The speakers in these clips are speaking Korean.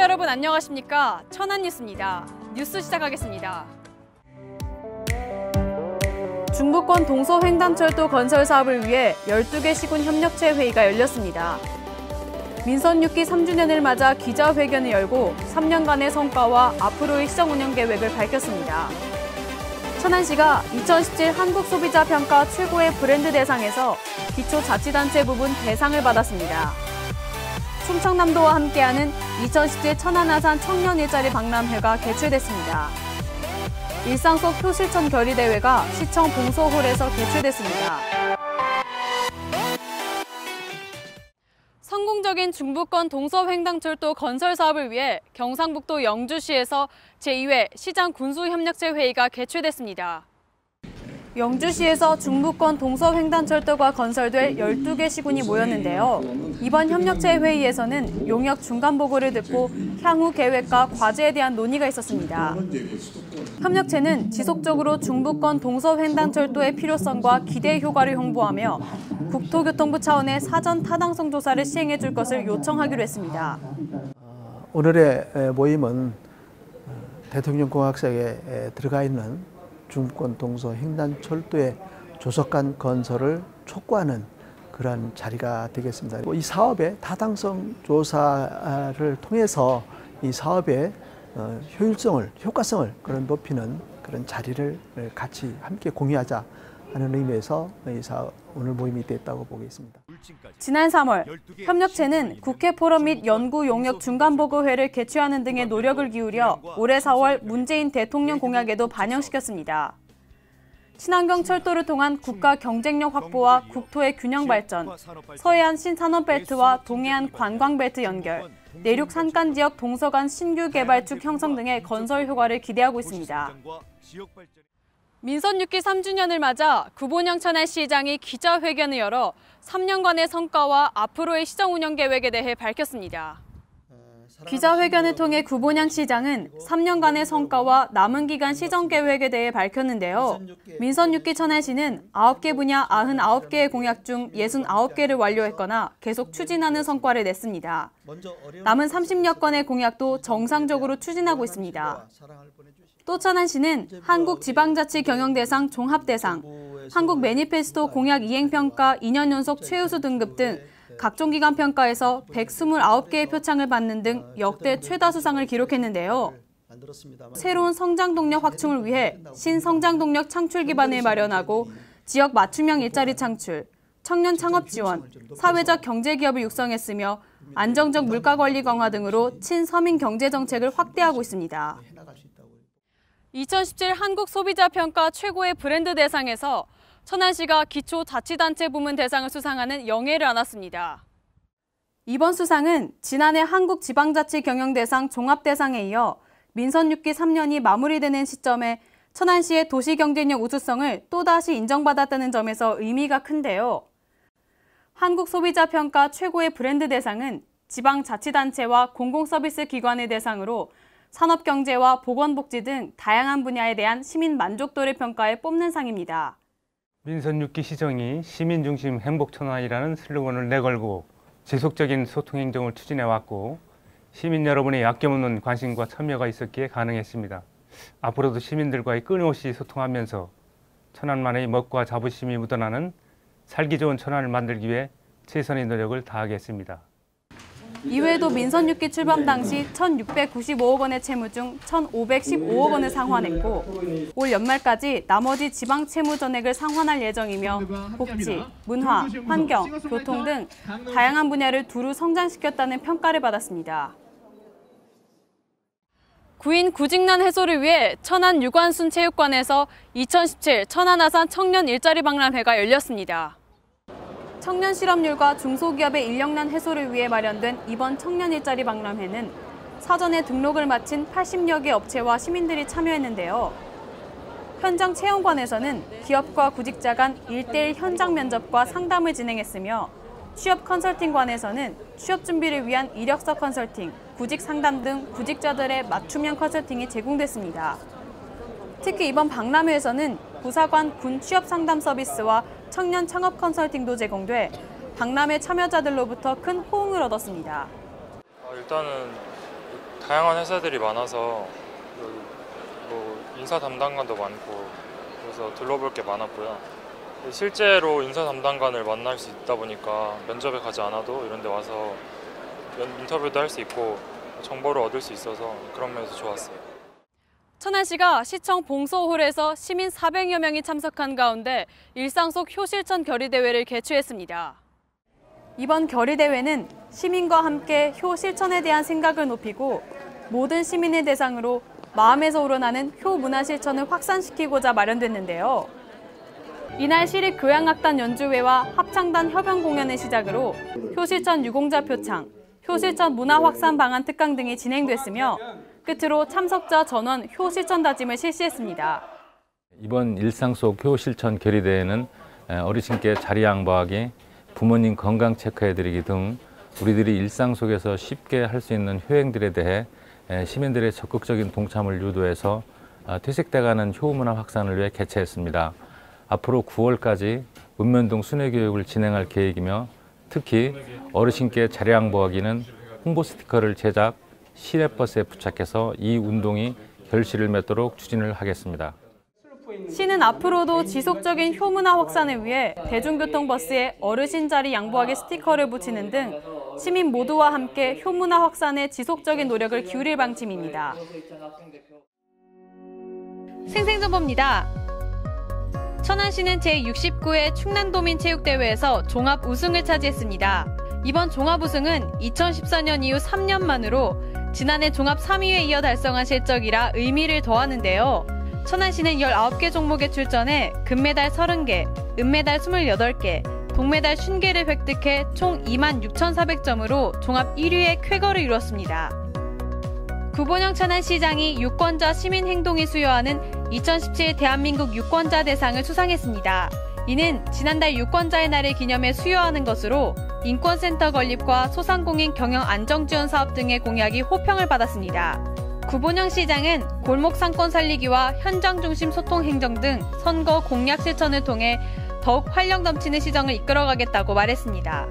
시청자 여러분 안녕하십니까? 천안뉴스입니다. 뉴스 시작하겠습니다. 중부권 동서횡단철도 건설 사업을 위해 12개 시군 협력체 회의가 열렸습니다. 민선 6기 3주년을 맞아 기자회견을 열고 3년간의 성과와 앞으로의 시정 운영 계획을 밝혔습니다. 천안시가 2017 한국소비자평가 최고의 브랜드 대상에서 기초자치단체 부분 대상을 받았습니다. 충청남도와 함께하는 2017 천안아산 청년 일자리 박람회가 개최됐습니다. 일상 속 표실천 결의 대회가 시청 봉소홀에서 개최됐습니다. 성공적인 중부권 동서횡단철도 건설 사업을 위해 경상북도 영주시에서 제2회 시장 군수협력체 회의가 개최됐습니다. 영주시에서 중부권 동서횡단철도가 건설될 12개 시군이 모였는데요. 이번 협력체 회의에서는 용역 중간 보고를 듣고 향후 계획과 과제에 대한 논의가 있었습니다. 협력체는 지속적으로 중부권 동서횡단철도의 필요성과 기대 효과를 홍보하며 국토교통부 차원의 사전 타당성 조사를 시행해 줄 것을 요청하기로 했습니다. 오늘의 모임은 대통령 공학sek에 들어가 있는 중부권 동서 횡단 철도의 조속한 건설을 촉구하는 그런 자리가 되겠습니다. 이 사업의 타당성 조사를 통해서 이 사업의 어, 효율성을, 효과성을 그런 높이는 그런 자리를 같이 함께 공유하자 하는 의미에서 이 사업, 오늘 모임이 됐다고 보겠습니다. 지난 3월 협력체는 국회 포럼 및 연구 용역 중간 보고회를 개최하는 등의 노력을 기울여 올해 4월 문재인 대통령 공약에도 반영시켰습니다. 친환경 철도를 통한 국가 경쟁력 확보와 국토의 균형 발전, 서해안 신산업벨트와 동해안 관광벨트 연결, 내륙 산간 지역 동서간 신규 개발축 형성 등의 건설 효과를 기대하고 있습니다. 민선 6기 3주년을 맞아 구본영 천안시장이 기자회견을 열어 3년간의 성과와 앞으로의 시정 운영 계획에 대해 밝혔습니다. 기자회견을 통해 구본양 시장은 3년간의 성과와 남은 기간 시정 계획에 대해 밝혔는데요. 민선 6기 천안시는 9개 분야 99개의 공약 중 69개를 완료했거나 계속 추진하는 성과를 냈습니다. 남은 30여 건의 공약도 정상적으로 추진하고 있습니다. 또 천안시는 한국 지방자치 경영 대상 종합 대상, 한국 매니페스토 공약 이행 평가 2년 연속 최우수 등급 등 각종 기관 평가에서 129개의 표창을 받는 등 역대 최다 수상을 기록했는데요. 새로운 성장 동력 확충을 위해 신성장 동력 창출 기반을 마련하고 지역 맞춤형 일자리 창출, 청년 창업 지원, 사회적 경제 기업을 육성했으며 안정적 물가 관리 강화 등으로 친서민 경제 정책을 확대하고 있습니다. 2017 한국 소비자 평가 최고의 브랜드 대상에서 천안시가 기초자치단체 부문 대상을 수상하는 영예를 안았습니다. 이번 수상은 지난해 한국지방자치경영대상 종합대상에 이어 민선 6기 3년이 마무리되는 시점에 천안시의 도시경쟁력 우수성을 또다시 인정받았다는 점에서 의미가 큰데요. 한국소비자평가 최고의 브랜드 대상은 지방자치단체와 공공서비스 기관의 대상으로 산업경제와 보건복지 등 다양한 분야에 대한 시민 만족도를 평가해 뽑는 상입니다. 민선 6기 시정이 시민 중심 행복천안이라는 슬로건을 내걸고 지속적인 소통 행정을 추진해 왔고 시민 여러분의 아껴없는 관심과 참여가 있었기에 가능했습니다. 앞으로도 시민들과의 끊임없이 소통하면서 천안만의 먹과 자부심이 묻어나는 살기 좋은 천안을 만들기 위해 최선의 노력을 다하겠습니다. 이외에도 민선 6기 출범 당시 1,695억 원의 채무 중 1,515억 원을 상환했고 올 연말까지 나머지 지방 채무 전액을 상환할 예정이며 복지, 문화, 환경, 교통 등 다양한 분야를 두루 성장시켰다는 평가를 받았습니다. 구인 구직난 해소를 위해 천안 유관순 체육관에서 2017 천안아산 청년 일자리 박람회가 열렸습니다. 청년 실업률과 중소기업의 인력난 해소를 위해 마련된 이번 청년 일자리 박람회는 사전에 등록을 마친 80여 개 업체와 시민들이 참여했는데요. 현장 체험관에서는 기업과 구직자 간 1대1 현장 면접과 상담을 진행했으며 취업 컨설팅관에서는 취업 준비를 위한 이력서 컨설팅, 구직 상담 등 구직자들의 맞춤형 컨설팅이 제공됐습니다. 특히 이번 박람회에서는 부사관 군 취업 상담 서비스와 청년 창업 컨설팅도 제공돼 박람회 참여자들로부터 큰 호응을 얻었습니다. 어, 일단은 다양한 회사들이 많아서 뭐 인사 담당관도 많고 그래서 둘러볼 게 많았고요. 실제로 인사 담당관을 만날 수 있다 보니까 면접에 가지 않아도 이런 데 와서 인터뷰도 할 수 있고 정보를 얻을 수 있어서 그런 면에서 좋았어요. 천안시가 시청 봉소홀에서 시민 400여 명이 참석한 가운데 일상 속 효실천 결의대회를 개최했습니다. 이번 결의대회는 시민과 함께 효 실천에 대한 생각을 높이고 모든 시민을 대상으로 마음에서 우러나는 효 문화 실천을 확산시키고자 마련됐는데요. 이날 시립 교향악단 연주회와 합창단 협연 공연을 시작으로 효실천 유공자 표창, 효실천 문화 확산 방안 특강 등이 진행됐으며 끝으로 참석자 전원 효실천 다짐을 실시했습니다. 이번 일상 속 효실천 결의대회는 어르신께 자리 양보하기, 부모님 건강 체크해드리기 등 우리들이 일상 속에서 쉽게 할 수 있는 효행들에 대해 시민들의 적극적인 동참을 유도해서 아, 퇴색돼가는 효문화 확산을 위해 개최했습니다. 앞으로 9월까지 문면동 순회교육을 진행할 계획이며 특히 어르신께 자리 양보하기는 홍보 스티커를 제작, 시내버스에 부착해서 이 운동이 결실을 맺도록 추진을 하겠습니다. 시는 앞으로도 지속적인 효문화 확산을 위해 대중교통 버스에 어르신 자리 양보하기 스티커를 붙이는 등 시민 모두와 함께 효문화 확산에 지속적인 노력을 기울일 방침입니다. 생생정보입니다. 천안시는 제69회 충남도민체육대회에서 종합 우승을 차지했습니다. 이번 종합 우승은 2014년 이후 3년 만으로 지난해 종합 3위에 이어 달성한 실적이라 의미를 더하는데요. 천안시는 19개 종목에 출전해 금메달 30개, 은메달 28개, 동메달 50개를 획득해 총 2만 6,400점으로 종합 1위의 쾌거를 이뤘습니다. 구본영 천안시장이 유권자 시민행동이 수여하는 2017 대한민국 유권자 대상을 수상했습니다. 이는 지난달 유권자의 날을 기념해 수여하는 것으로 인권센터 건립과 소상공인 경영 안정 지원 사업 등의 공약이 호평을 받았습니다. 구본영 시장은 골목 상권 살리기와 현장 중심 소통 행정 등 선거 공약 실천을 통해 더욱 활력 넘치는 시정을 이끌어가겠다고 말했습니다.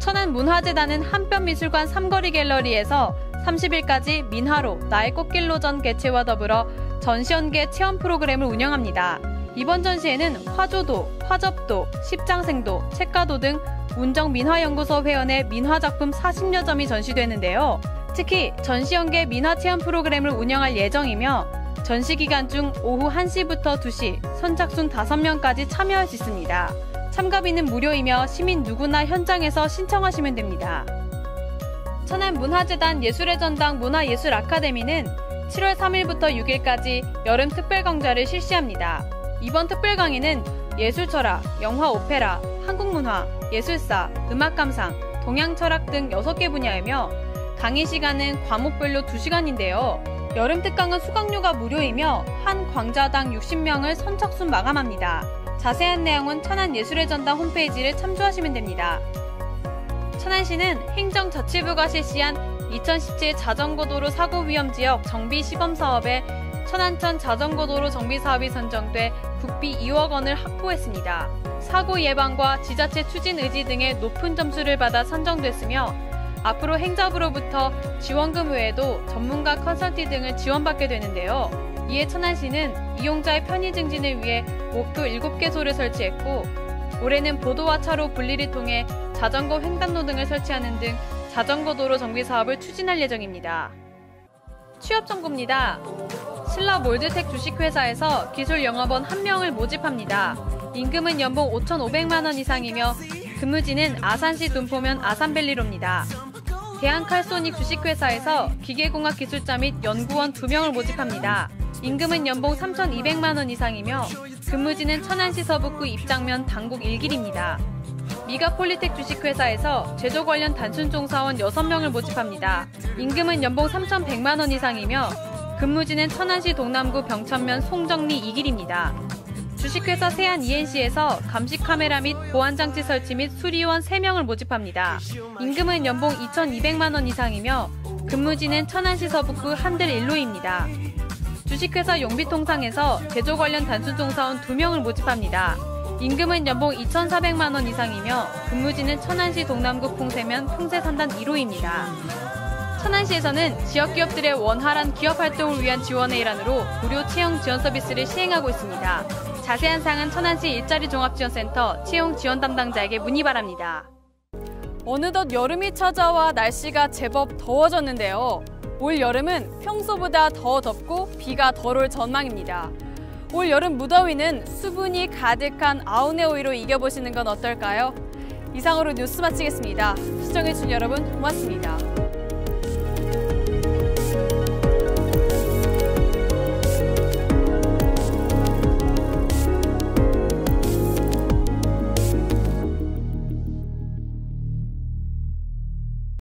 천안 문화재단은 한편미술관 삼거리 갤러리에서 30일까지 민화로 나의 꽃길로 전 개최와 더불어 전시연계 체험 프로그램을 운영합니다. 이번 전시회는 화조도, 화접도, 십장생도, 책가도 등 운정민화연구소 회원의 민화작품 40여 점이 전시되는데요. 특히 전시연계 민화체험 프로그램을 운영할 예정이며 전시 기간 중 오후 1시부터 2시 선착순 5명까지 참여할 수 있습니다. 참가비는 무료이며 시민 누구나 현장에서 신청하시면 됩니다. 천안문화재단 예술의 전당 문화예술 아카데미는 7월 3일부터 6일까지 여름 특별 강좌를 실시합니다. 이번 특별 강의는 예술 철학, 영화 오페라, 한국문화, 예술사, 음악 감상, 동양 철학 등 6개 분야이며 강의 시간은 과목별로 2시간인데요. 여름 특강은 수강료가 무료이며 한 광자당 60명을 선착순 마감합니다. 자세한 내용은 천안예술의 전당 홈페이지를 참조하시면 됩니다. 천안시는 행정자치부가 실시한 2017 자전거도로 사고 위험 지역 정비 시범 사업에 천안천 자전거도로 정비 사업이 선정돼 국비 2억 원을 확보했습니다. 사고 예방과 지자체 추진 의지 등의 높은 점수를 받아 선정됐으며 앞으로 행자부로부터 지원금 외에도 전문가 컨설팅 등을 지원받게 되는데요. 이에 천안시는 이용자의 편의 증진을 위해 목표 7개소를 설치했고 올해는 보도와 차로 분리를 통해 자전거 횡단로 등을 설치하는 등 자전거 도로 정비 사업을 추진할 예정입니다. 취업 정보입니다. 신라 몰드텍 주식회사에서 기술 영업원 1명을 모집합니다. 임금은 연봉 5,500만 원 이상이며 근무지는 아산시 둔포면 아산밸리로입니다. 대한칼소닉 주식회사에서 기계공학 기술자 및 연구원 2명을 모집합니다. 임금은 연봉 3,200만 원 이상이며 근무지는 천안시 서북구 입장면 당국 1길입니다. 미가폴리텍 주식회사에서 제조 관련 단순 종사원 6명을 모집합니다. 임금은 연봉 3,100만 원 이상이며 근무지는 천안시 동남구 병천면 송정리 2길입니다. 주식회사 세안 ENC에서 감시 카메라 및 보안장치 설치 및 수리원 3명을 모집합니다. 임금은 연봉 2,200만 원 이상이며 근무지는 천안시 서북구 한들 1로입니다. 주식회사 용비통상에서 제조 관련 단순 종사원 2명을 모집합니다. 임금은 연봉 2,400만 원 이상이며 근무지는 천안시 동남구 풍세면 풍세산단 1호입니다. 천안시에서는 지역 기업들의 원활한 기업 활동을 위한 지원의 일환으로 무료 채용 지원 서비스를 시행하고 있습니다. 자세한 사항은 천안시 일자리 종합지원센터 채용 지원 담당자에게 문의 바랍니다. 어느덧 여름이 찾아와 날씨가 제법 더워졌는데요. 올 여름은 평소보다 더 덥고 비가 덜 올 전망입니다. 올 여름 무더위는 수분이 가득한 아우네오이로 이겨보시는 건 어떨까요? 이상으로 뉴스 마치겠습니다. 시청해주신 여러분 고맙습니다.